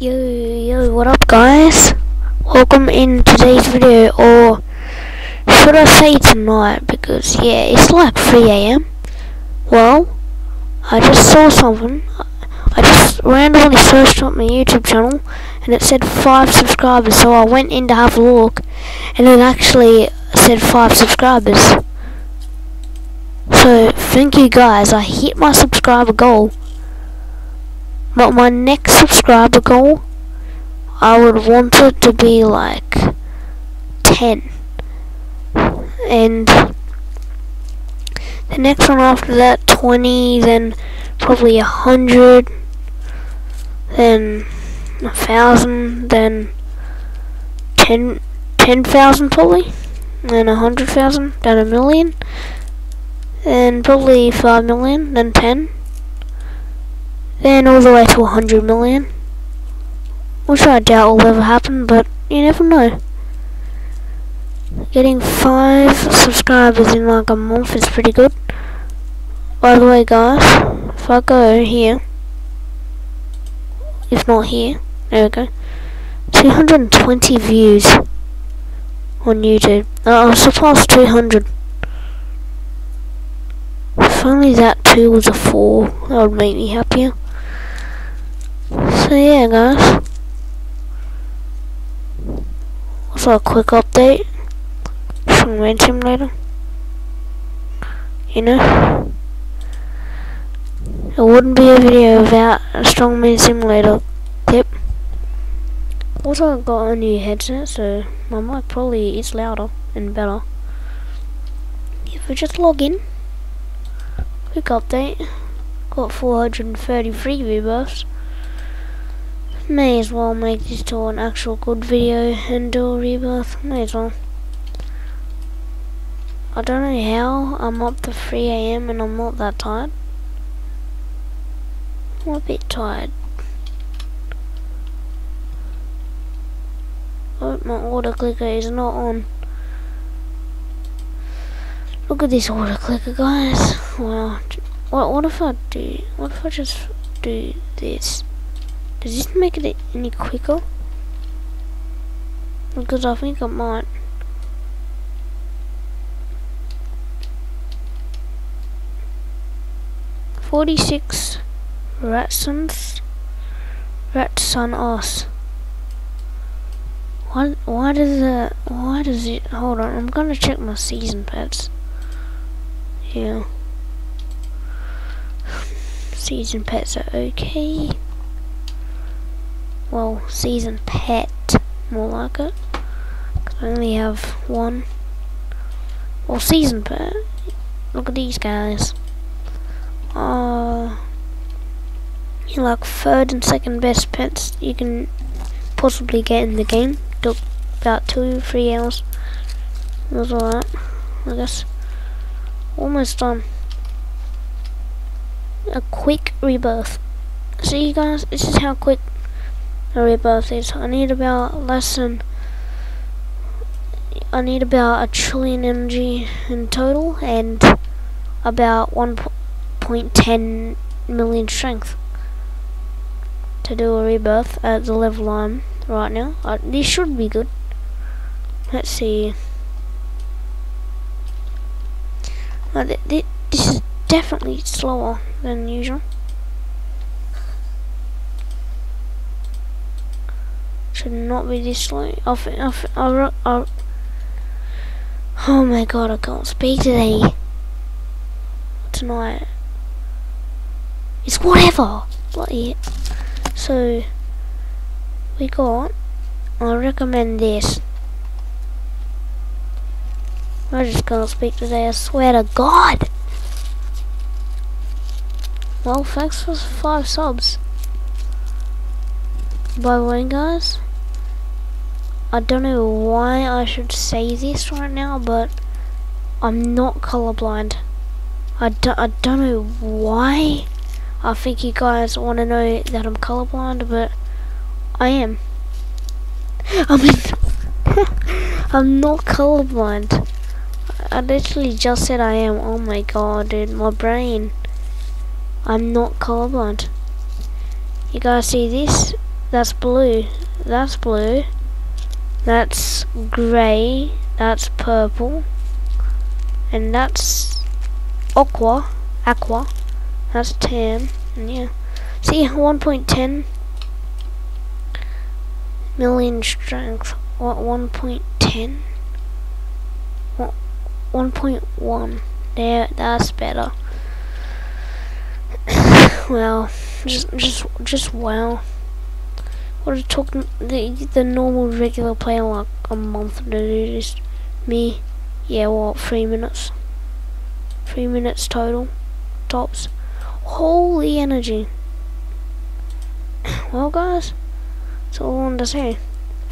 Yo, yo, what up guys? Welcome in today's video, or should I say tonight, because yeah, it's like 3am. Well, I just saw something. I just randomly searched up my YouTube channel, and it said 5 subscribers, so I went in to have a look, and it actually said 5 subscribers. So, thank you guys, I hit my subscriber goal. But my next subscriber goal, I would want it to be like 10. And the next one after that, 20, then probably 100, then 1,000, then 10, 10,000 probably, then 100,000, then a million, then probably 5 million, then 10 then all the way to 100 million. Which I doubt will ever happen, but you never know. Getting 5 subscribers in like a month is pretty good. By the way guys, if I go here, if not here, there we go, 220 views on YouTube. Uh, I've surpassed 200. If only that 2 was a 4, that would make me happier. So yeah guys. Also a quick update from Rain Simulator. You know? It wouldn't be a video without a Strongman Simulator clip. Also I got a new headset so my mic probably is louder and better. If we just log in. Quick update. Got 433 rebirths may as well make this to an actual good video and do a rebirth. May as well. I don't know how I'm up to 3am and I'm not that tired. I'm a bit tired. Oh, my auto clicker is not on. Look at this auto clicker, guys. Wow. What, what if I do? What if I just do this? Does this make it any quicker? Because I think it might. Forty-six Ratsons Rats on us. Why why does it why does it hold on, I'm gonna check my season pets. Yeah. Season pets are okay well, season pet, more like it. I only have one. Well, season pet. Look at these guys. Uh, you're like third and second best pets you can possibly get in the game. Took about two, three hours. It was alright, I guess. Almost done. A quick rebirth. See you guys, this is how quick Sorry about this. I need about less than I need about a trillion energy in total and about 1.10 million strength to do a rebirth at the level I'm right now. Uh, this should be good. Let's see. Uh, th th this is definitely slower than usual. Should not be this I'll, oh my god, I can't speak today. Tonight. It's whatever. Bloody. So, we got, I recommend this. I just can't speak today, I swear to God. Well, thanks for five subs. By the way, guys, I don't know why I should say this right now, but I'm not colorblind. I don't, I don't know why. I think you guys want to know that I'm colorblind, but I am. I mean, I'm not colorblind. I literally just said I am. Oh my god, dude, my brain. I'm not colorblind. You guys see this? that's blue. That's blue. That's grey. That's purple. And that's aqua. Aqua. That's tan. And yeah. See, 1.10 million strength. What, 1.10? What, 1.1. There, that's better. well, just, just, just wow. Would it took the the normal regular player like a month to do this? Me, yeah, what three minutes? Three minutes total, tops. Holy energy! well, guys, that's all I wanted to say.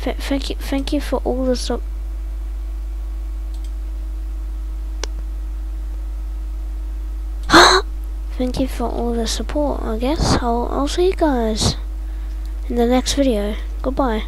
Th thank you, thank you for all the support. thank you for all the support, I guess. I'll, I'll see you guys in the next video. Goodbye.